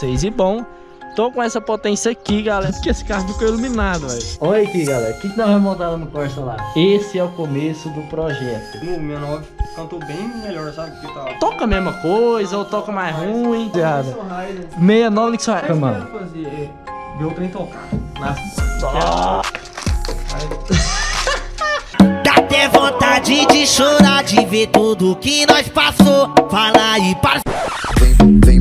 vocês. E bom, tô com essa potência aqui, galera, porque esse carro ficou iluminado, velho. Olha aqui, galera, o que, que nós vamos montar no Corsa lá? Esse é o começo do projeto. No 69 cantou bem melhor, sabe? Porque tá... Toca a mesma coisa ou toca mais ruim? Errado. 69 Nixon Rider, mano. fazer é o trem tocar. Nas... Dá até vontade de chorar, de ver tudo que nós passou. Fala aí, parceiro. Vem, vem, vem,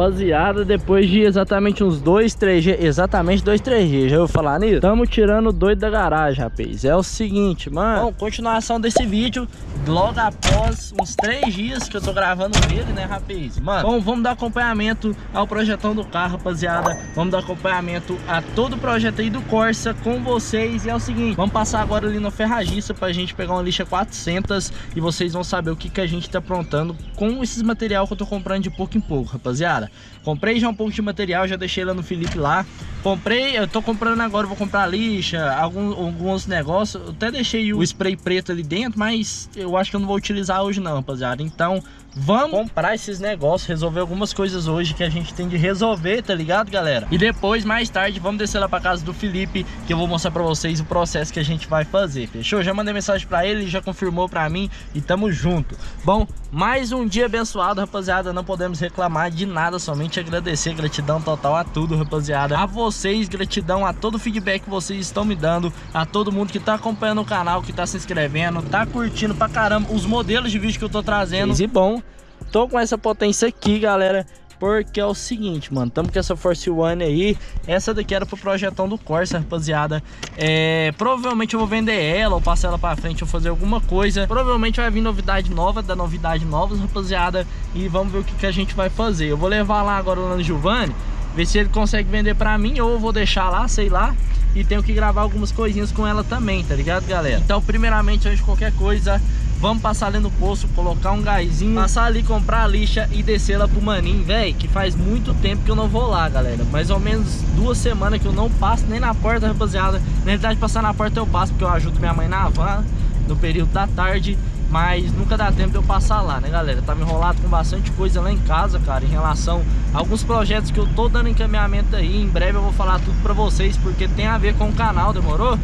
Rapaziada, depois de exatamente uns 2, 3G, exatamente 2, 3G, já vou falar nisso? Tamo tirando o doido da garagem, rapaz. É o seguinte, mano. Bom, continuação desse vídeo, logo após uns 3 dias que eu tô gravando ele, né, rapaz? Mano, bom, vamos dar acompanhamento ao projetão do carro, rapaziada. Vamos dar acompanhamento a todo o projeto aí do Corsa com vocês. E é o seguinte, vamos passar agora ali na ferragiça pra gente pegar uma lixa 400 e vocês vão saber o que, que a gente tá aprontando com esses material que eu tô comprando de pouco em pouco, rapaziada. Comprei já um pouco de material, já deixei lá no Felipe lá. Comprei, eu tô comprando agora, vou comprar lixa, alguns, alguns negócios. Até deixei o spray preto ali dentro, mas eu acho que eu não vou utilizar hoje não, rapaziada. Então, vamos comprar esses negócios, resolver algumas coisas hoje que a gente tem de resolver, tá ligado, galera? E depois, mais tarde, vamos descer lá pra casa do Felipe, que eu vou mostrar pra vocês o processo que a gente vai fazer, fechou? Já mandei mensagem pra ele já confirmou pra mim e tamo junto. Bom, mais um dia abençoado, rapaziada, não podemos reclamar de nada, somente agradecer, gratidão total a tudo, rapaziada. A vocês, gratidão a todo o feedback que vocês estão me dando, a todo mundo que tá acompanhando o canal, que tá se inscrevendo, tá curtindo pra caramba os modelos de vídeo que eu tô trazendo. E bom, tô com essa potência aqui, galera. Porque é o seguinte, mano, tamo com essa Force One aí. Essa daqui era pro projetão do Corsa, rapaziada. É, Provavelmente eu vou vender ela ou passar ela pra frente ou fazer alguma coisa. Provavelmente vai vir novidade nova, da novidade novas, rapaziada. E vamos ver o que, que a gente vai fazer. Eu vou levar lá agora lá no Giovanni Ver se ele consegue vender pra mim ou eu vou deixar lá, sei lá. E tenho que gravar algumas coisinhas com ela também, tá ligado, galera? Então, primeiramente, antes de qualquer coisa, vamos passar ali no poço, colocar um gásinho, passar ali, comprar a lixa e descer lá pro Maninho, velho, que faz muito tempo que eu não vou lá, galera. Mais ou menos duas semanas que eu não passo nem na porta, rapaziada. Na realidade, passar na porta eu passo, porque eu ajudo minha mãe na van no período da tarde. Mas nunca dá tempo de eu passar lá, né, galera? Tava enrolado com bastante coisa lá em casa, cara, em relação a alguns projetos que eu tô dando encaminhamento aí. Em breve eu vou falar tudo pra vocês, porque tem a ver com o canal, demorou?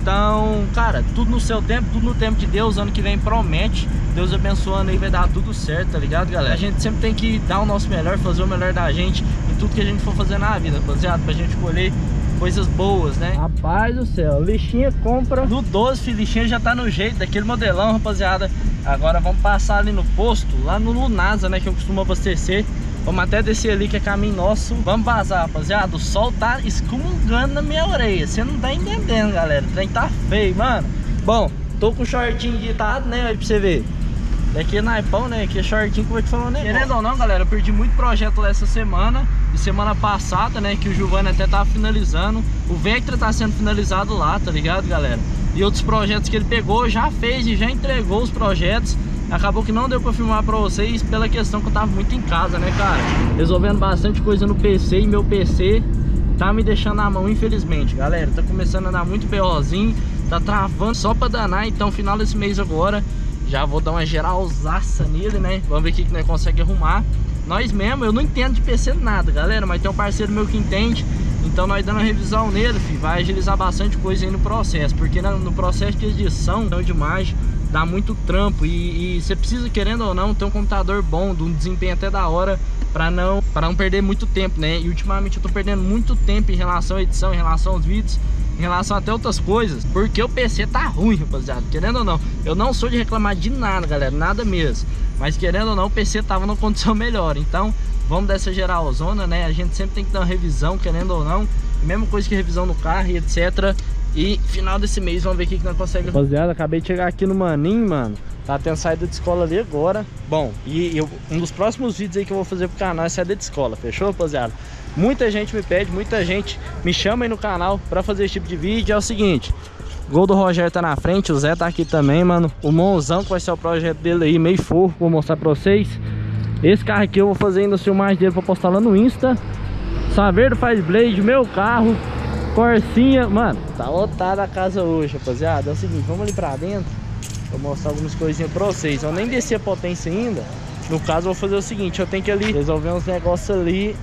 Então, cara, tudo no seu tempo, tudo no tempo de Deus. Ano que vem promete. Deus abençoando aí, vai dar tudo certo, tá ligado, galera? A gente sempre tem que dar o nosso melhor, fazer o melhor da gente em tudo que a gente for fazer na vida, rapaziada, pra gente colher coisas boas, né? Rapaz do céu, lixinha compra no 12, filho, lixinha já tá no jeito, daquele modelão, rapaziada. Agora vamos passar ali no posto, lá no Lunasa, né, que eu costumo abastecer. Vamos até descer ali que é caminho nosso. Vamos vazar, rapaziada. O sol tá excomungando na minha orelha. Você não tá entendendo, galera. O trem tá feio, mano. Bom, tô com o shortinho ditado, né? Aí pra você ver. Daqui é naipão, né? Aqui é shortinho que eu vou te falar, né? Querendo ou não, galera, eu perdi muito projeto lá essa semana. E semana passada, né? Que o Giovanni até tava finalizando. O Vectra tá sendo finalizado lá, tá ligado, galera? E outros projetos que ele pegou, já fez e já entregou os projetos. Acabou que não deu pra filmar pra vocês pela questão que eu tava muito em casa, né, cara? Resolvendo bastante coisa no PC e meu PC tá me deixando na mão, infelizmente, galera. Tá começando a dar muito BOzinho, tá travando só pra danar. Então, final desse mês agora, já vou dar uma geralzaça nele, né? Vamos ver o que, que nós consegue arrumar. Nós mesmo, eu não entendo de PC nada, galera, mas tem um parceiro meu que entende. Então nós dando uma revisão nele, filho, vai agilizar bastante coisa aí no processo. Porque no processo de edição, de imagem, dá muito trampo e, e, você precisa, querendo ou não, ter um computador bom, de um desempenho até da hora para não, pra não perder muito tempo, né? E ultimamente eu tô perdendo muito tempo em relação à edição, em relação aos vídeos, em relação até outras coisas, porque o PC tá ruim, rapaziada, querendo ou não. Eu não sou de reclamar de nada, galera, nada mesmo. Mas querendo ou não, o PC tava numa condição melhor. Então, vamos dessa geralzona, né? A gente sempre tem que dar uma revisão, querendo ou não. Mesma coisa que revisão no carro e etc. E final desse mês, vamos ver o que, que nós conseguimos. Rapaziada, acabei de chegar aqui no Maninho, mano. Tá tendo saída de escola ali agora. Bom, e eu, um dos próximos vídeos aí que eu vou fazer pro canal é saída de escola, fechou, rapaziada? Muita gente me pede, muita gente me chama aí no canal pra fazer esse tipo de vídeo. É o seguinte, Gol do Rogério tá na frente, o Zé tá aqui também, mano. O Monzão, que vai ser o projeto dele aí, meio fofo, vou mostrar pra vocês. Esse carro aqui eu vou fazer ainda o filmagem dele pra postar lá no Insta. Saveiro faz blade, meu carro. Corsinha, mano, tá lotada a casa hoje, rapaziada. É o seguinte, vamos ali pra dentro. Vou mostrar algumas coisinhas pra vocês. Eu nem desci a potência ainda. No caso, eu vou fazer o seguinte, eu tenho que ali resolver uns negócios ali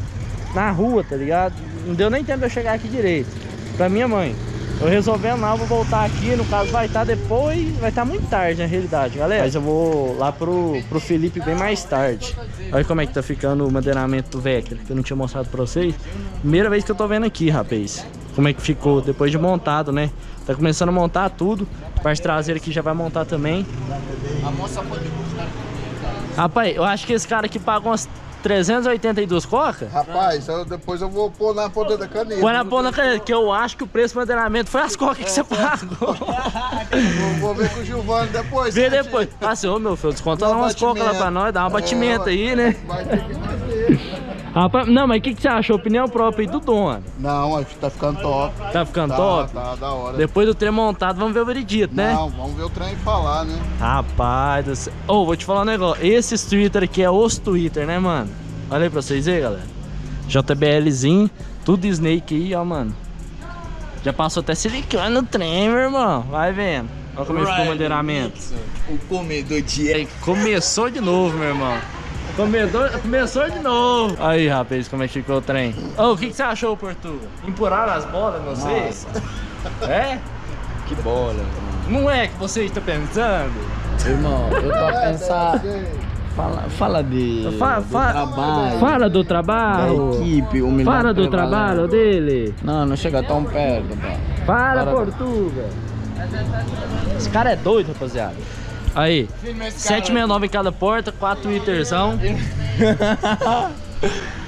na rua, tá ligado? Não deu nem tempo de eu chegar aqui direito. Pra minha mãe. Eu resolvendo lá, eu vou voltar aqui, no caso vai estar depois, vai estar muito tarde na realidade, galera. Mas eu vou lá pro, pro Felipe bem mais tarde. Olha como é que tá ficando o madeiramento do Vectra, que eu não tinha mostrado pra vocês. Primeira vez que eu tô vendo aqui, rapaz. Como é que ficou, depois de montado, né? Tá começando a montar tudo. Parte traseira aqui já vai montar também. Rapaz, eu acho que esse cara aqui pagou umas 382 coca. Rapaz, eu- depois eu vou pôr na ponta da caneta. Põe na ponta, caneta, que eu acho que o preço do madeiramento foi as cocas que você pagou. Vou, vou ver com o Gilvano depois. Vê certinho. depois. Ah, senhor, meu filho, desconta lá um umas cocas lá pra nós, dá um É, batimento aí, né? Vai ter que fazer. Rapaz, não, mas o que, que você achou? Opinião própria aí do dono. Não, acho que tá ficando top. Tá ficando Tá, top? Tá, da hora. Depois do trem montado, vamos ver o veredito, né? Não, vamos ver o trem falar, né? Rapaz do céu. Ô, vou te falar um negócio. Esses Twitter aqui é os Twitter, né, mano? Olha aí pra vocês verem, galera. JBLzinho, tudo Snake aí, ó, mano. Já passou até silicone no trem, meu irmão. Vai vendo. Olha como é que ficou o madeiramento. O comedor de Aí, Começou de novo, meu irmão. Comedor, começou de novo. Aí, rapaz, como é que ficou o trem. Ô, o que, que você achou, Portuga? Empurraram as bolas, não sei? É? Que bola. Não é que você está pensando? Irmão, eu tô a pensar. Fala, fala de Fa- do fa- trabalho, Fala do da trabalho. equipe, o melhor Fala do trabalho dele. Não, não chega tão perto, pá. Fala, Fala. Portuga. Esse cara é doido, rapaziada. Aí, 769 em cada porta, 4 Twitterzão,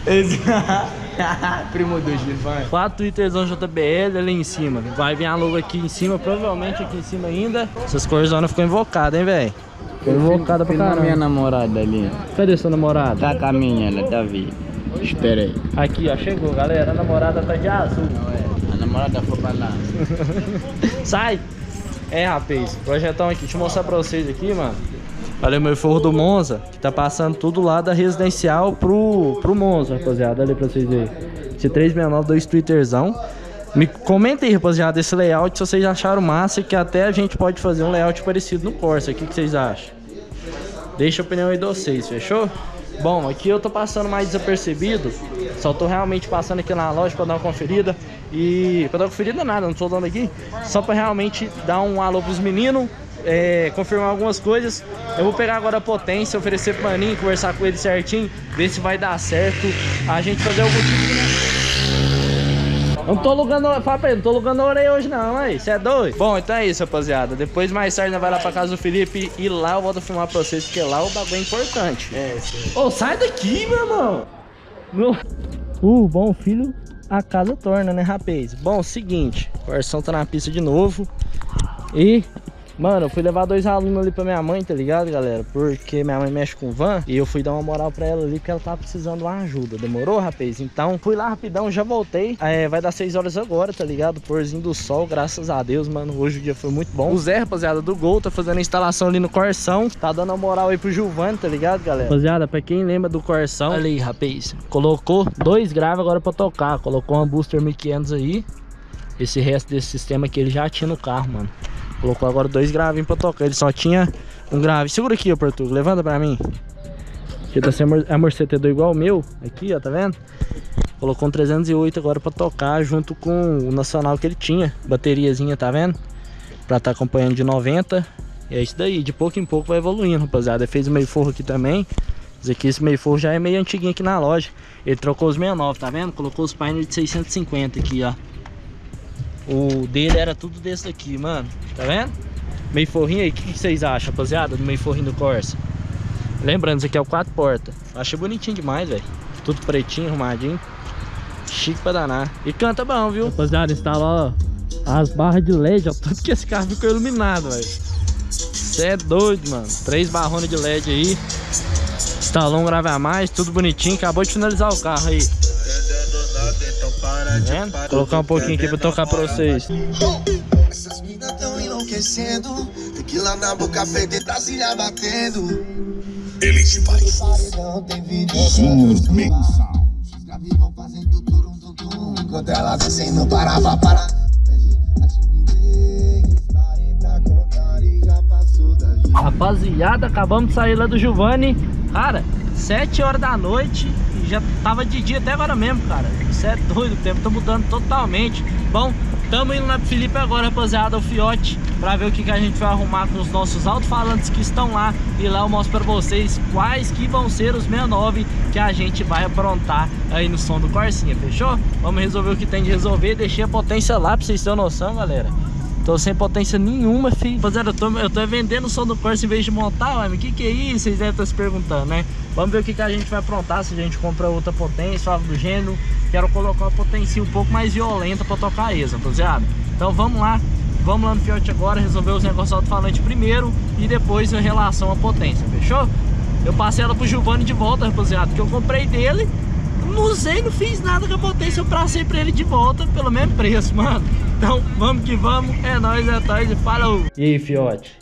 Esse... Primo do Gilvan. 4 Twitterzão JBL ali em cima. Vai vir a logo aqui em cima, provavelmente aqui em cima ainda. Essas corzonas ficou invocadas, hein, velho? Ficou invocada pra Filma minha caramba. namorada ali. Cadê sua namorada? Tá a caminho, ela tá vindo. Espera aí. Aqui, ó, chegou, galera. A namorada tá de azul. A namorada foi pra lá. Sai! É, rapaz, projetão aqui, deixa eu mostrar pra vocês aqui, mano. Olha o meu forro do Monza, que tá passando tudo lá da residencial pro, pro Monza, rapaziada. Olha pra vocês verem. Esse 369, dois Twitterzão. Me comenta aí, rapaziada, esse layout, se vocês acharam massa, que até a gente pode fazer um layout parecido no Corsa. O que, que vocês acham? Deixa a opinião aí de vocês, fechou? Bom, aqui eu tô passando mais desapercebido. Só tô realmente passando aqui na loja pra dar uma conferida. E pra dar uma nada, não tô dando aqui. Só pra realmente dar um alô pros meninos. é, confirmar algumas coisas. Eu vou pegar agora a potência, oferecer pro maninho, conversar com ele certinho, ver se vai dar certo. A gente fazer algum tipo eu não tô alugando, fala pra ele, não tô alugando a orelha hoje não, aí, você é doido? Bom, então é isso, rapaziada. Depois, mais tarde, nós vai lá pra casa do Felipe e lá eu volto a filmar pra vocês, porque lá o bagulho é importante. É, sim. Ô, sai daqui, meu irmão! Meu... Uh, bom filho, a casa torna, né, rapaz? Bom, seguinte, o Arção tá na pista de novo e... Mano, eu fui levar dois alunos ali pra minha mãe, tá ligado, galera? Porque minha mãe mexe com van e eu fui dar uma moral pra ela ali porque ela tava precisando de uma ajuda. Demorou, rapaz? Então, fui lá rapidão, já voltei. É, vai dar 6 horas agora, tá ligado? Porzinho do sol, graças a Deus, mano. Hoje o dia foi muito bom. O Zé, rapaziada, do Gol, tá fazendo a instalação ali no Corsão. Tá dando uma moral aí pro Giovanni, tá ligado, galera? Rapaziada, pra quem lembra do Corsão, olha aí, rapaz. Colocou dois graves agora pra tocar. Colocou uma Booster 1500 aí. Esse resto desse sistema aqui ele já tinha no carro, mano. Colocou agora dois gravinhos pra tocar. Ele só tinha um grave. Segura aqui, ô Portugal. Levanta pra mim. Aqui tá sem amor amortecedor igual o meu. Aqui, ó, tá vendo? Colocou um 308 agora pra tocar junto com o nacional que ele tinha. Bateriazinha, tá vendo? Pra tá acompanhando de 90. E é isso daí. De pouco em pouco vai evoluindo, rapaziada. Ele fez o meio forro aqui também. Esse aqui, esse meio forro já é meio antiguinho aqui na loja. Ele trocou os 69, tá vendo? Colocou os painéis de 650 aqui, ó. O dele era tudo desse daqui, mano. Tá vendo? Meio forrinho aí, o que, que vocês acham, rapaziada, do meio forrinho do Corsa? Lembrando, isso aqui é o quatro portas. Achei bonitinho demais, velho. Tudo pretinho, arrumadinho. Chique pra danar. E canta bom, viu? Rapaziada, instala ó, as barras de LED, ó. Tudo que esse carro ficou iluminado, velho. Você é doido, mano. Três barronas de LED aí. Instalou um grave a mais, tudo bonitinho. Acabou de finalizar o carro aí. Tá vendo? Vou colocar um pouquinho aqui pra tocar pra vocês. Essas minas tão enlouquecendo. Tequila na boca, Brasília batendo. Elite Paris. Fazendo turum tum tum. Enquanto elas descem no parava para. Pede a timidez. Parei pra contar e já passou da gente. Rapaziada, acabamos de sair lá do Giovanni. Cara, 7 horas da noite e já tava de dia até agora mesmo, cara. Você é doido, o tempo tá mudando totalmente. Bom, tamo indo na Felipe agora, rapaziada, o Fiote, pra ver o que, que a gente vai arrumar com os nossos alto-falantes que estão lá. E lá eu mostro pra vocês quais que vão ser os 69 que a gente vai aprontar aí no som do Corsinha, fechou? Vamos resolver o que tem de resolver. Deixei a potência lá pra vocês terem noção, galera. Tô sem potência nenhuma, filho. Rapaziada, eu tô, eu tô vendendo o som do Corsa em vez de montar, ué. O que que é isso? Vocês devem estar se perguntando, né? Vamos ver o que que a gente vai aprontar, se a gente compra outra potência, algo do gênero. Quero colocar uma potência um pouco mais violenta pra tocar isso, rapaziada. Então vamos lá. Vamos lá no Fiat agora, resolver os negócios alto-falante primeiro e depois em relação à potência, fechou? Eu passei ela pro Giovanni de volta, rapaziada, que eu comprei dele não usei, não fiz nada com a potência, eu passei pra ele de volta pelo mesmo preço, mano. Então, vamos que vamos, é nóis, é nóis e falou! E aí, fiote?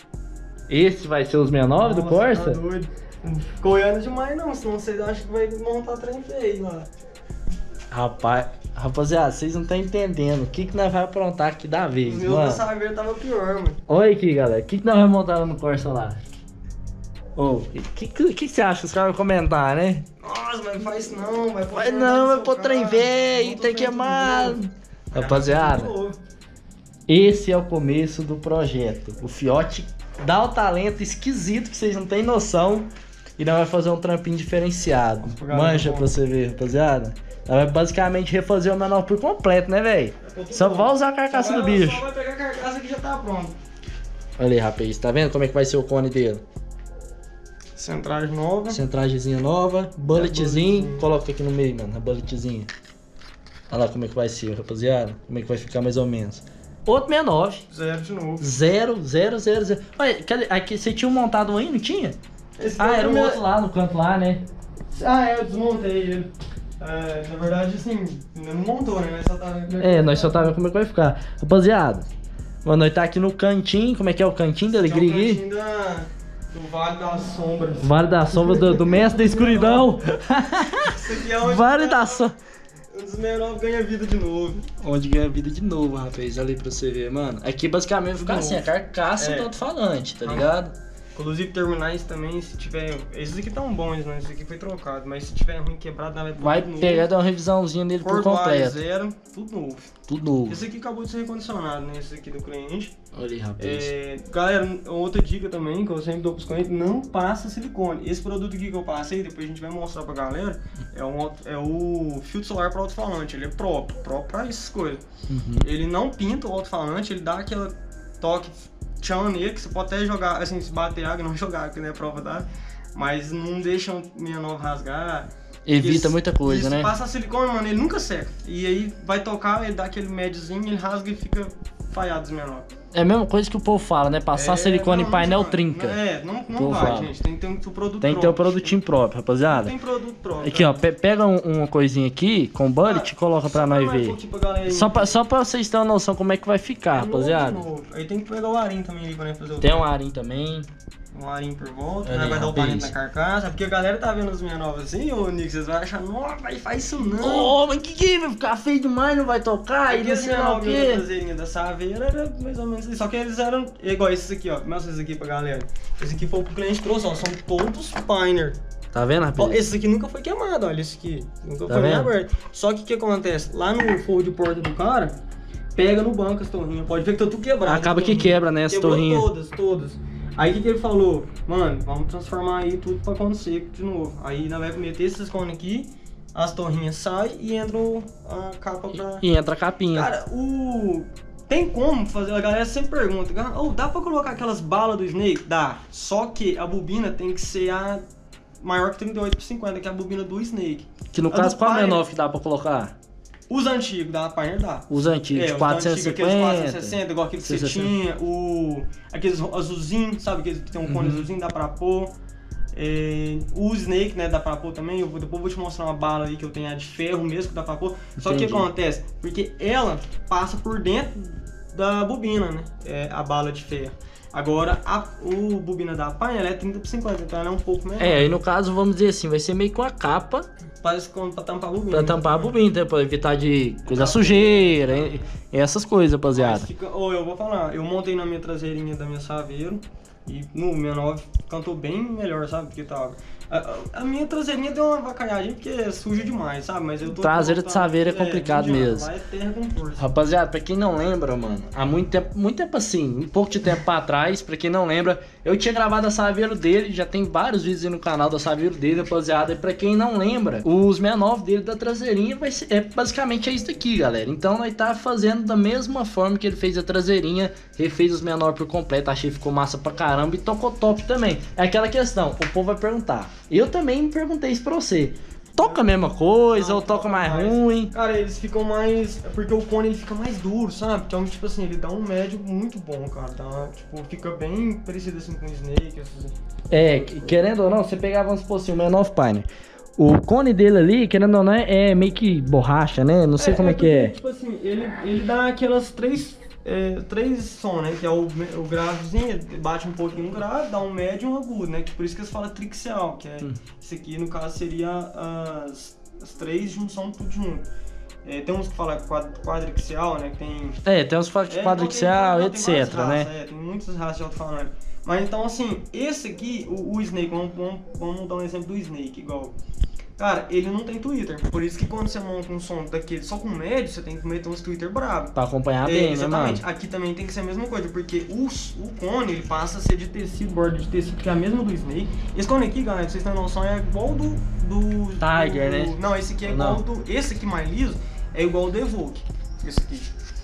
Esse vai ser os 69 do Corsa? Tá doido. Não ficou olhando demais não, senão vocês acham que vai montar trem feio lá. Rapaz, rapaziada, vocês não estão entendendo o que que nós vamos aprontar aqui da vez, da mano. Saveiro tava pior, mano. Olha aqui, galera, o que que nós vamos montar lá no Corsa lá? O que, que, que você acha que os caras vão comentar, né? Nossa, mas não faz isso não, vai pôr não, vai pôr trem velho, tem queimado. novo. Rapaziada, esse é o começo do projeto. O Fiote dá o talento esquisito que vocês não têm noção. E nós vai fazer um trampinho diferenciado. Mancha pra você ver, rapaziada. Nós vai basicamente refazer o menor por completo, né, velho? Só vai usar a carcaça do bicho. Só vai pegar a carcaça que já tá pronta. Olha aí, rapaz, tá vendo como é que vai ser o cone dele? Centragem nova. Centragemzinha nova, bulletzinho. Coloca aqui no meio, mano, a bulletzinha. Olha lá como é que vai ser, rapaziada. Como é que vai ficar mais ou menos. Outro 69. Zero de novo. 0, 0, 0, 0. Olha, cadê? Aqui, você tinha um montado um aí, não tinha? Esse Ah, era o meu- outro lá no canto lá, né? Ah, é, eu desmontei ele. É, na verdade, assim, ainda não montou, né? Mas só tá... É, nós só tá vendo como é que vai ficar. Rapaziada, mano, nós tá aqui no cantinho. Como é que é o cantinho da Esse é o Alegria? cantinho da... do Vale das Sombras. Vale da sombra do, do mestre da escuridão. Isso aqui é onde Vale tá- da sombra. um dos menores ganha vida de novo. Onde ganha vida de novo, rapaz. Ali pra você ver, mano. Aqui basicamente vai ficar De assim, a novo. carcaça É. do alto-falante, tá Ah. ligado? Inclusive terminais também, se tiver. Esses aqui tão bons, né? Esse aqui foi trocado. Mas se tiver ruim quebrado, nós vai Vai pegar, dar uma revisãozinha nele por completo. zero, tudo novo. Tudo novo. Esse aqui acabou de ser recondicionado, né? Esse aqui do cliente. Olha aí, rapaz. É, galera, outra dica também que eu sempre dou pros clientes, não passa silicone. Esse produto aqui que eu passei, depois a gente vai mostrar pra galera, é, um, é o filtro solar para alto-falante. Ele é próprio, próprio pra essas coisas. Uhum. Ele não pinta o alto-falante, ele dá aquele toque tchan nele, que você pode até jogar, assim, se bater água, não jogar, que não é prova da mas não deixa o 69 rasgar. Evita Isso- muita coisa, isso, né? Passa silicone, mano, ele nunca seca. E aí vai tocar, ele dá aquele médiozinho, ele rasga e fica falhado os menor. É a mesma coisa que o povo fala, né? Passar É, silicone não, em painel não, trinca. É, não, não vai, fala. gente. Tem que ter um produto Tem que ter próprio. produtinho próprio, rapaziada. Tem produto próprio. Aqui, ó, pe- pega um- uma coisinha aqui com bullet e coloca pra nós ver. um pra aí. Só pra, só pra vocês terem uma noção como é que vai ficar, É novo rapaziada. novo. Aí tem que pegar o arim também ali pra fazer o Tem um arim também. Um arim por volta, Olha né? vai dar o rapaz. talento na carcaça, porque a galera tá vendo as minhas novas assim, ô Nick, vocês vão achar, nossa, vai faz isso não. Ô, mas que que vai ficar feio demais, não vai tocar e Aqui não as sei lá o quê. traseirinha da Saveira era mais ou menos isso, só que eles eram igual esses aqui, ó, mostra esses aqui pra galera. Esse aqui foi o que o cliente trouxe, ó, são todos Pioneer. Tá vendo, Ó, rapaz? esse aqui nunca foi queimado, olha esse aqui. Nunca Tá foi vendo? aberto. Só que o que acontece? Lá no forro de porta do cara, pega no banco as torrinhas. Pode ver que tá tudo quebrado. Acaba que quebra, né, as Quebrou torrinhas. todas, todas. Aí o que, que ele falou? Mano, vamos transformar aí tudo pra cone seco de novo. Aí nós vamos meter esses cones aqui, as torrinhas saem e entra a capa pra... E entra a capinha. Cara, o. Tem como fazer? A galera sempre pergunta: oh, dá pra colocar aquelas balas do Snake? Dá. Só que a bobina tem que ser a maior que 38 por 50, que é a bobina do Snake. que no a caso, qual Pioneer- menor que dá pra colocar? Os antigos da Pioneer dá. Os antigos, É, de os 450. antigos, aqueles 460, igual aquele que você 660. tinha. O, aqueles azulzinhos, sabe? Aqueles que tem um cone Uhum. azulzinho, dá pra pôr. É, o Snake, né, dá pra pôr também. Eu vou, depois eu vou te mostrar uma bala aí que eu tenho a de ferro mesmo que dá pra pôr. Só que o que acontece? Porque ela passa por dentro da bobina, né? É, a bala de ferro. Agora, a o bobina da Pine, ela é 30 por 50, então ela é um pouco menor. É, aí no caso, vamos dizer assim, vai ser meio com a capa Parece como pra tampar a bobina. pra tampar a bobina, pra evitar de coisa sujeira, e- e essas coisas, rapaziada. fica, ou eu vou falar, eu montei na minha traseirinha da minha Saveiro e no 69 cantou bem melhor, sabe? Porque tava. A, a- minha traseirinha deu uma vacalhadinha porque é suja demais, sabe? Mas eu tô. Traseira de saveira é complicado mesmo. É força. Rapaziada, pra quem não lembra, mano, há muito tempo, muito tempo assim, um pouco de tempo pra trás, pra quem não lembra, eu tinha gravado a saveiro dele, já tem vários vídeos aí no canal da saveiro dele, rapaziada, e pra quem não lembra, os 69 dele da traseirinha vai ser, é, basicamente é isso daqui, galera. Então nós tá fazendo da mesma forma que ele fez a traseirinha, refez os menores por completo, achei que ficou massa pra caramba e tocou top também. É aquela questão, o povo vai perguntar, eu também me perguntei isso pra você. Toca a mesma coisa Não, ou toca mais mais. ruim? Cara, eles ficam mais. é Porque o cone ele fica mais duro, sabe? Então, tipo assim, ele dá um médio muito bom, cara. Dá, tipo, fica bem parecido assim com o Snake. Assim. É, que- querendo ou não, você pegava, vamos supor assim, o Man of Pine. O cone dele ali, querendo ou não, é é meio que borracha, né? Não sei como é que porque, é. Tipo assim, ele, ele dá aquelas três. É, três sons, né? Que é o, o gravezinho, bate um pouquinho no grave, dá um médio e um agudo, né? Que por isso que eles falam trixial, que é. Hum. Esse aqui, no caso, seria as, as três junção tudo junto. É, tem uns que falam quad, quadrixial, né? Que tem. É, tem uns fa- É, quadrixial, tem- etc, várias né? raças, É, tem muitas raças de alto-falante. Mas então, assim, esse aqui, o, o Snake, vamos, vamos, vamos dar um exemplo do Snake, igual. Cara, ele não tem Twitter. Por isso que quando você monta um som daquele só com médio, você tem que meter uns Twitter bravo. Pra acompanhar É, bem, né, exatamente. mano? Aqui também tem que ser a mesma coisa, porque o, o cone ele passa a ser de tecido, borda de tecido, que é a mesma do Snake. Esse cone aqui, galera, pra vocês terem noção, é igual do. do Tiger, do- né? Não, esse aqui é Ou igual não? do. Esse aqui mais liso é igual ao do Evoque. Esse aqui.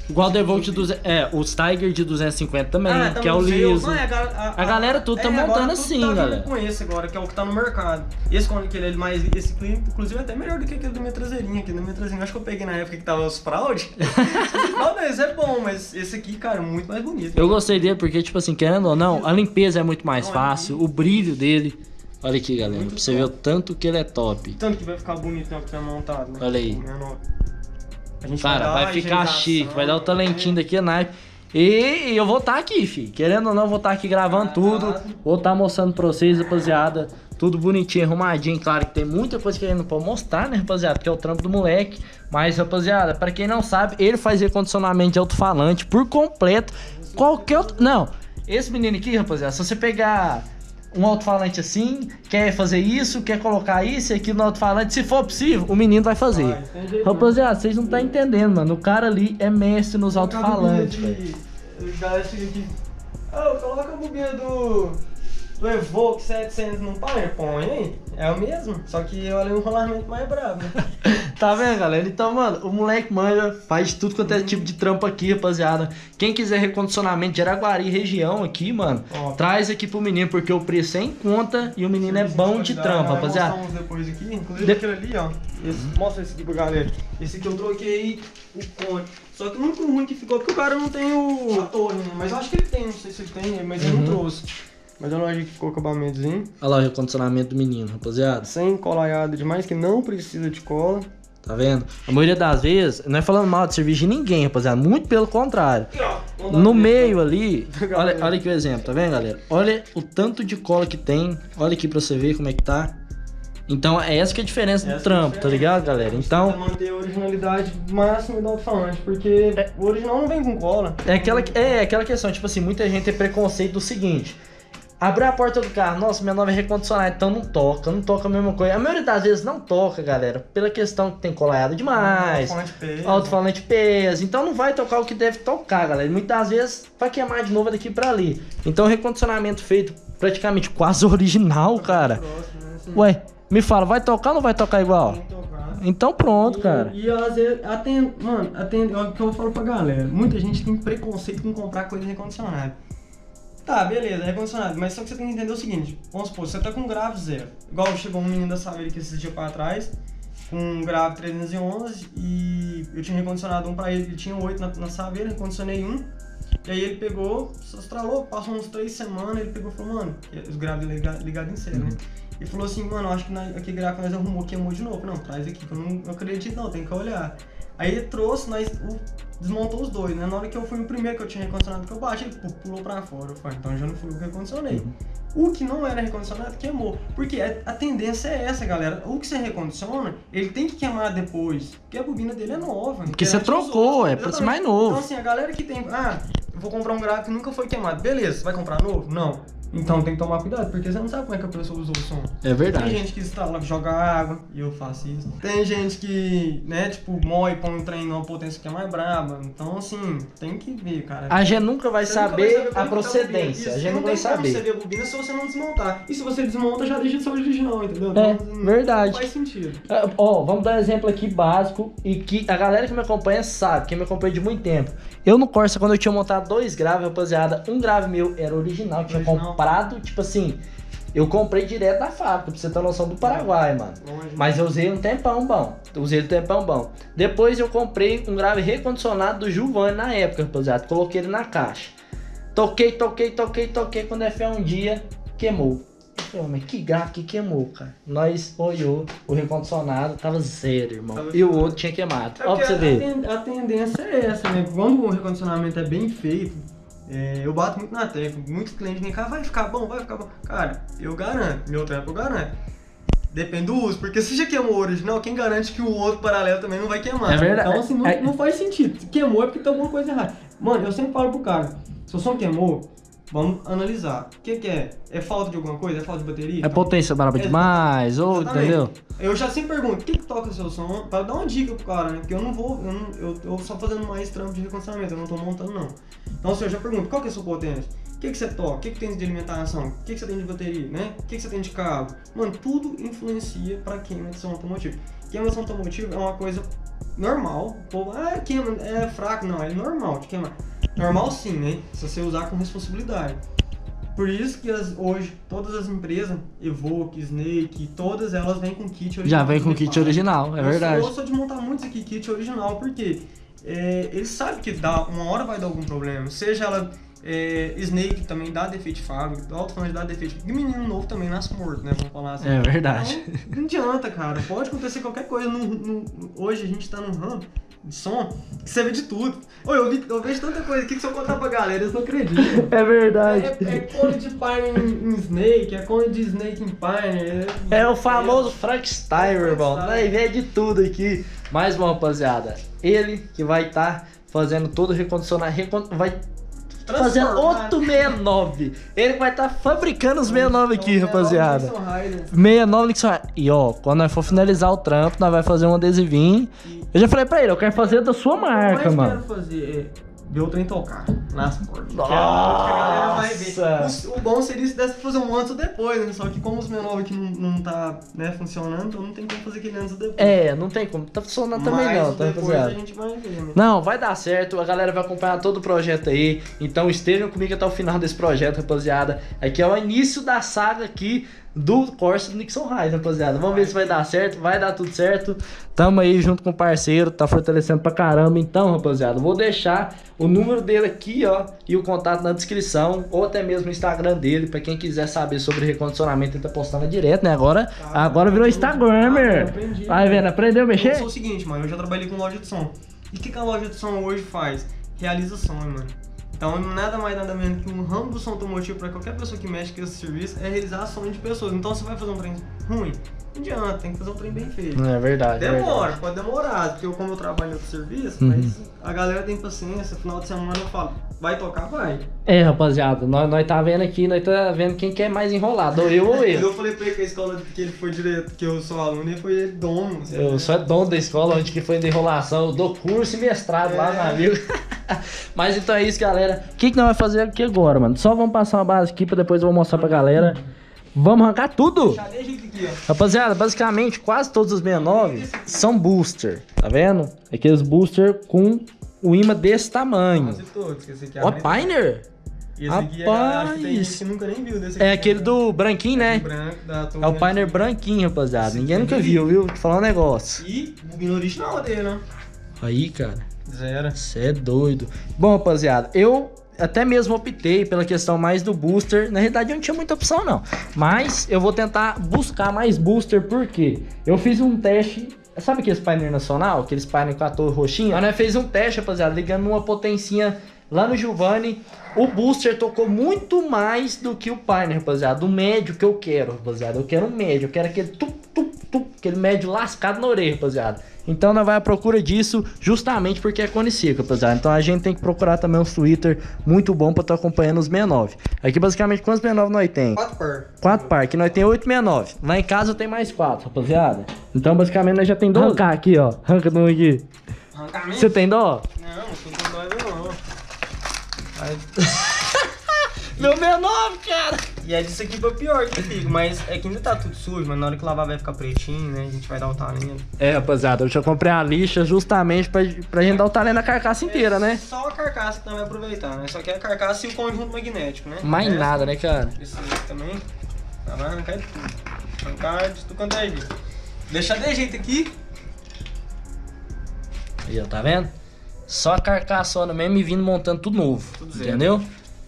Igual o Devolt de 200, é, os Tiger de 250 também, Ah, que é o liso. Não, é, a, ga- A galera tudo tá agora montando assim, tá galera. com esse agora, que é o que tá no mercado. Esse cone que ele é mais. Esse cliente, inclusive, é até melhor do que aquele da minha traseirinha. Aquele da minha traseirinha, acho que eu peguei na época que tava os Proud. Não, esse é bom, mas esse aqui, cara, é muito mais bonito. Eu gostei dele porque, tipo assim, querendo ou não, a limpeza é muito mais Não, fácil, o brilho dele. Olha aqui, galera, Muito pra você ver o tanto que ele é top. Tanto que vai ficar bonitão que tá montado, né? Olha aí. A gente Cara, vai a ficar chique, vai dar o né? talentinho daqui a naipe. E eu vou estar aqui, fi. Querendo ou não, vou estar aqui gravando tudo. Vou estar mostrando pra vocês, rapaziada. Tudo bonitinho, arrumadinho. Claro que tem muita coisa que a gente não pode mostrar, né, rapaziada? Que é o trampo do moleque. Mas, rapaziada, pra quem não sabe, ele faz recondicionamento de alto-falante por completo. Qualquer outro. Não, esse menino aqui, rapaziada, se você pegar um alto-falante assim, quer fazer isso, quer colocar isso e aquilo no alto-falante, se for possível, o menino vai fazer. Não. Rapaziada, vocês não estão entendendo, mano. O cara ali é mestre nos alto-falantes, velho. O chega aqui. Coloca a bobina do. Do Evoque 700 no põe aí. É o mesmo, só que eu olhei um rolamento mais brabo, né? Tá vendo, galera? Então, mano, o moleque manja, faz tudo quanto é tipo de trampo aqui, rapaziada. Quem quiser recondicionamento de Araguari região aqui, mano, Ó. traz aqui pro menino, porque o preço é em conta e o menino é bom de trampo, rapaziada. mostrar uns depois aqui, inclusive De- aquele ali, ó. Esse- mostra esse aqui pra galera. Esse aqui eu troquei o cone. Só que o único ruim que ficou é que o cara não tem o. a torre, né? Mas eu acho que ele tem, não sei se ele tem, mas ele não Uhum. trouxe. Mas eu não acho que ficou acabamentozinho. Olha lá o recondicionamento do menino, rapaziada. Sem colaiado demais, que não precisa de cola. Tá vendo? A maioria das vezes, não é falando mal de serviço de ninguém, rapaziada. Muito pelo contrário. No uma meio ali, olha, olha aqui o exemplo, tá vendo, galera? Olha o tanto de cola que tem. Olha aqui pra você ver como é que tá. Então é essa que é a diferença Essa do trampo, tá ligado, galera? Então, manter a originalidade máxima do alto-falante, porque o original não vem com cola. é aquela, é aquela questão, tipo assim, muita gente tem preconceito do seguinte. Abrir a porta do carro, nossa, minha nova é recondicionada, então não toca, não toca a mesma coisa. A maioria das vezes não toca, galera, pela questão que tem colaiado demais, Alto-falante peso. então não vai tocar o que deve tocar, galera. Muitas vezes vai queimar de novo daqui pra ali. Então, recondicionamento feito praticamente quase original, cara. Próximo, né, assim. Ué, me fala, vai tocar ou não vai tocar igual? Tocar. Então pronto, E- cara. E, às vezes, atende, mano, atende, é o que eu falo pra galera. Muita gente tem preconceito com comprar coisa recondicionada. Tá, beleza, recondicionado, mas só que você tem que entender o seguinte: vamos supor, você tá com um grave zero. Igual chegou um menino da Saveira aqui esses dias pra trás, com um grave 311, e eu tinha recondicionado um pra ele, ele tinha oito na, na Saveira, recondicionei um. E aí ele pegou, só estralou, passou uns três semanas, ele pegou e falou, mano, os graves ligados ligado em série, né? E falou assim, mano, acho que na, aquele gráfico que nós arrumou queimou de novo. Não, traz aqui, que eu não, não acredito não, tem que olhar. Aí ele trouxe, nós o- desmontou os dois, né? Na hora que eu fui o primeiro que eu tinha recondicionado que eu baixei, ele pulou pra fora. Eu falei, então já não fui eu que recondicionei. O que não era recondicionado queimou. Porque a, a tendência é essa, galera. O que você recondiciona, ele tem que queimar depois. Porque a bobina dele é nova. Porque você trocou, é pra ser mais novo. Então assim, a galera que tem, ah, eu vou comprar um gráfico que nunca foi queimado. Beleza, vai comprar novo? Não. Então tem que tomar cuidado, porque você não sabe como é que a pessoa usou o som. É Tem verdade. gente que instala, joga água, e eu faço isso. Tem gente que, né, tipo, moe, põe um trem numa potência que é mais braba. Então, assim, tem que ver, cara. A gente nunca vai Você nunca saber como a tá procedência. bobina. A gente não não vai tem como você saber. ver a bobina se você não desmontar. E se você desmonta, já deixa de ser original, entendeu? É, não verdade. faz sentido. Ah, Ó, vamos dar um exemplo aqui básico e que a galera que me acompanha sabe, que me acompanha de muito tempo. Eu no Corsa, quando eu tinha montado dois graves, rapaziada, um grave meu era original, tinha Original. comprado, tipo assim, eu comprei direto da fábrica, pra você ter noção do Paraguai, mano. Mas eu usei um tempão bom. Usei um tempão bom. Depois eu comprei um grave recondicionado do Giovanni na época, rapaziada. Coloquei ele na caixa. Toquei, toquei, toquei, toquei. Quando é fé um dia, queimou. Eu falei, mas que grave que queimou, cara. Nós olhou, o recondicionado tava zero, irmão. Tava E o outro tinha queimado. É Ó pra você a, ver. a tendência é essa, né? Quando o recondicionamento é bem feito, é, eu bato muito na tecla. Muitos clientes vêm cá, vai ficar bom, vai ficar bom. Cara, eu garanto, meu trampo eu garanto. Depende do uso, porque se já queimou o original, quem garante que o outro paralelo também não vai queimar? É verdade. Então, assim, não, É- não faz sentido. Se queimou é porque tem alguma coisa errada. Mano, eu sempre falo pro cara, se o som queimou, vamos analisar. O que, que é? É falta de alguma coisa? É falta de bateria? É potência braba Exatamente. demais, ou entendeu? Eu já sempre pergunto, o que, que toca o seu som? Pra dar uma dica pro cara, né? Porque eu não vou, eu, não, eu, eu só fazendo mais trampo de recondicionamento, eu não tô montando não. Então assim, eu já pergunto, qual que é a sua potência? O que, que você toca? O que, que tem de alimentação? O que, que você tem de bateria, né? O que, que você tem de cabo? Mano, tudo influencia pra queima de som automotivo. Queima de som automotivo é uma coisa normal. O povo, ah, queima, é fraco. Não, é normal de queimar. Normal sim, né? Se você usar com responsabilidade. Por isso que as- hoje todas as empresas, Evoque, Snake, todas elas vêm com kit original. Já vem com kit preparo. original, é Eu verdade. sou- Eu sou de montar muitos aqui kit original, porque é, eles sabem que dá, uma hora vai dar algum problema. Seja ela é, Snake também dá defeito de fábrica, alto-falante dá defeito. E menino novo também nasce morto, né? Vamos falar assim. É verdade. Então, não adianta, cara. Pode acontecer qualquer coisa. No, no- hoje a gente tá num ramo de som que você vê de tudo. Ô, eu, vi- eu vejo tanta coisa aqui que se eu contar pra galera, eles não acreditam. É verdade. É, é cone de Pine em, em Snake, é cone de Snake em Pine. É o famoso Frankenstein, meu irmão. Frankenstein. Vai ver de tudo aqui. Mais uma rapaziada. Ele que vai estar fazendo todo o recondicionar. recon- Vai fazendo outro 69. Ele vai estar fabricando os 69 aqui, rapaziada. Nixon Rider. 69 Nixon. E ó, quando nós for finalizar o trampo, nós vai fazer um adesivinho. Eu já falei pra ele, eu quero fazer da sua marca, O que eu mano. quero fazer é ver o trem tocar nas portas. Nossa! Que é onde que a galera vai ver. O, o bom seria se desse pra fazer um antes ou depois, né? Só que como os menores aqui não, não tá né, funcionando, então não tem como fazer aquele antes ou depois. É, não tem como. Tá funcionando também Mas não, tá depois rapaziada. a gente vai ver, né? Não, vai dar certo, a galera vai acompanhar todo o projeto aí. Então estejam comigo até o final desse projeto, rapaziada. Aqui é o início da saga aqui do Corsa do Nixon Ride, rapaziada. Vamos ver se vai dar certo, vai dar tudo certo. Tamo aí junto com o parceiro, tá fortalecendo pra caramba. Então, rapaziada, vou deixar o número dele aqui, ó, e o contato na descrição, ou até mesmo o Instagram dele, pra quem quiser saber sobre recondicionamento, ele tá postando direto, né? Agora, agora virou Ah, Instagrammer. aprendi. Vai vendo, aprendeu a Eu mexer? sou o seguinte, mano, eu já trabalhei com loja de som. E o que, que a loja de som hoje faz? Realiza sonho, mano. Então, nada mais nada menos que um ramo do som automotivo para qualquer pessoa que mexe com esse serviço é realizar sonho de pessoas. Então, você vai fazer um trem ruim? Não adianta, tem que fazer um trem bem feito. É verdade. é Demora, verdade. pode demorar, porque eu, como eu trabalho em outro serviço, Uhum. mas a galera tem paciência, final de semana eu falo, vai tocar, vai. É, rapaziada, nós, nós tá vendo aqui, nós tá vendo quem que é mais enrolado, ou eu ou ele. Eu falei pra ele que a escola que ele foi direto, que eu sou aluno, e foi ele dono. assim, Eu né? sou dono da escola, onde que foi de enrolação, eu dou curso e mestrado lá, É. meu amigo. Mas então é isso, galera. O que, que nós vamos fazer aqui agora, mano? Só vamos passar uma base aqui pra depois eu vou mostrar pra galera. Vamos arrancar tudo! Rapaziada, basicamente quase todos os 69 são booster, tá vendo? Aqueles booster com o imã desse tamanho. Esse Ó, abre- Pioneer! Esse aqui é, acho que Rapaz! nunca nem viu desse aqui. É aquele do branquinho, né? branco, É o Pioneer branquinho, rapaziada. Ninguém nunca viu, viu? Vou te falar um negócio. E bobina original dele, né? Aí, cara. Zero. Você é doido. Bom, rapaziada, eu até mesmo optei pela questão mais do booster. Na realidade, eu não tinha muita opção, não. Mas eu vou tentar buscar mais booster, porque eu fiz um teste. Sabe aqueles Pioneer Nacional? Aqueles Pioneer 14 roxinho? A gente fez um teste, rapaziada, ligando numa potencinha lá no Giovanni. O booster tocou muito mais do que o Pioneer, rapaziada. O médio que eu quero, rapaziada. Eu quero um médio. Eu quero aquele tup, tup, tup, aquele médio lascado na orelha, rapaziada. Então nós vai à procura disso justamente porque é cone seco, rapaziada. Então a gente tem que procurar também um Twitter muito bom pra estar acompanhando os 69. Aqui basicamente quantos 69 nós tem? Quatro par. 4 par, aqui nós tem 8 69. Lá em casa tem mais 4, rapaziada. Então basicamente nós já tem 12. Arrancar aqui, ó. Arranca no aqui. Você tem dó? Não, não tô com dó não. Meu 69, cara. E é disso aqui pra pior que fica, mas é que ainda tá tudo sujo, mas na hora que lavar vai ficar pretinho, né? A gente vai dar o talento. É, rapaziada, eu já comprei a lixa justamente pra, pra gente dar o talento na carcaça inteira, né? Só a carcaça que não vai aproveitar, né? Só que é a carcaça e o conjunto magnético, né? Mais É, nada, né, cara? Esse aí também. Tá, vai arrancar de tudo. Arrancar de tudo quanto é jeito. Deixar de jeito aqui. Aí, ó, tá vendo? Só a carcaçona mesmo e vindo montando tudo novo. Tudo zero. entendeu?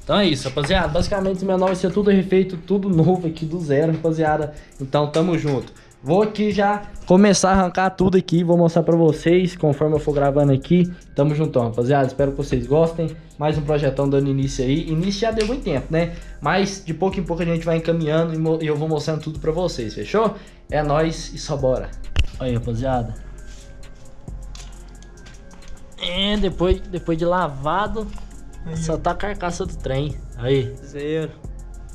Então é isso, rapaziada. Basicamente, esse menor vai ser tudo refeito, tudo novo aqui do zero, rapaziada. Então tamo junto. Vou aqui já começar a arrancar tudo aqui, vou mostrar pra vocês conforme eu for gravando aqui. Tamo juntão, rapaziada. Espero que vocês gostem. Mais um projetão dando início aí. Início já deu muito tempo, né? Mas de pouco em pouco a gente vai encaminhando e e eu vou mostrando tudo pra vocês, fechou? É nóis e só bora. Aí, rapaziada. É, depois, depois de lavado, só tá a carcaça do trem. Aí, Zero.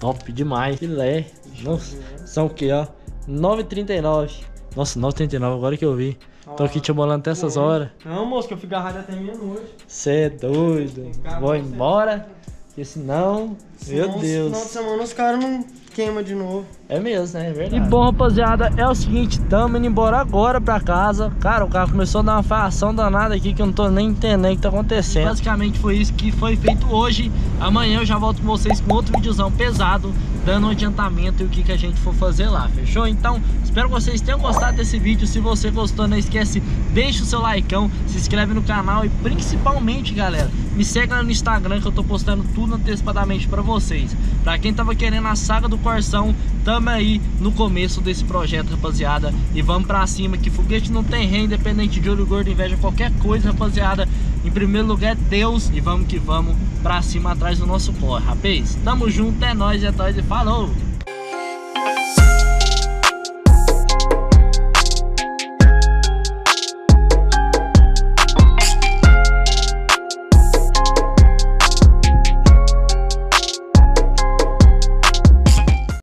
top demais. Filé. Nossa, são o que, ó? 9,39. Nossa, 9,39 agora que eu vi. Tô aqui te bolando até essas horas. Não, moço, que eu fico agarrado até meia-noite. Cê é doido. Vou embora. Porque senão. Meu Senão, Deus. No final de semana os caras não queimam de novo. É mesmo, né? É verdade. E bom, rapaziada, é o seguinte, tamo indo embora agora pra casa. Cara, o carro começou a dar uma fação danada aqui que eu não tô nem entendendo o que tá acontecendo. Basicamente foi isso que foi feito hoje. Amanhã eu já volto com vocês com outro videozão pesado, dando um adiantamento e o que, que a gente for fazer lá, fechou? Então, espero que vocês tenham gostado desse vídeo. Se você gostou, não esquece, deixa o seu likeão, se inscreve no canal e principalmente, galera, me segue lá no Instagram que eu tô postando tudo antecipadamente pra vocês. Pra quem tava querendo a saga do Corsão, tamo aí no começo desse projeto, rapaziada. E vamos pra cima, que foguete não tem rei, independente de olho gordo, inveja, qualquer coisa, rapaziada. Em primeiro lugar, Deus. E vamos que vamos pra cima atrás do nosso corre, rapaz. Tamo junto, é nóis, é nóis e falou!